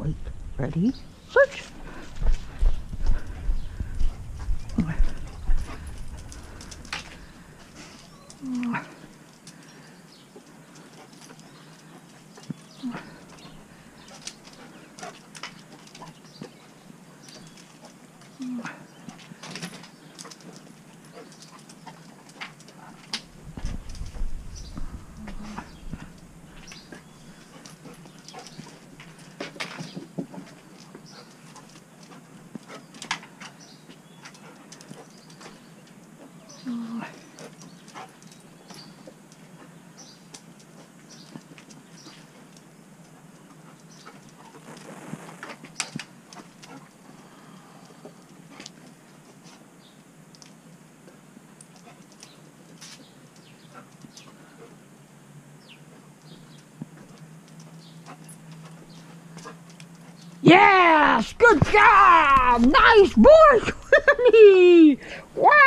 Wait, ready, search. Yes! Good job! Nice boy, Wow!